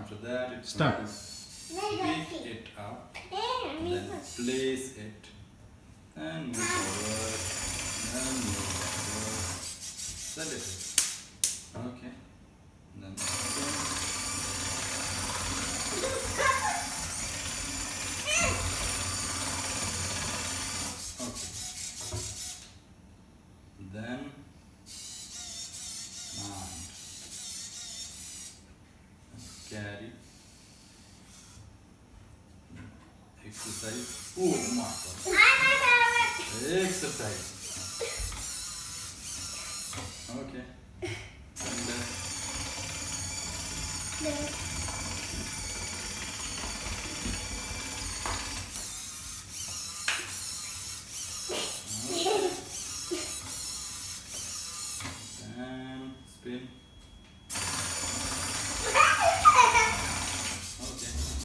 After that, it's Start. pick it up, then place it, and move forward, and move forward. That's it. Okay. Then carry exercise. 4 mark exercise. Okay and then and spin.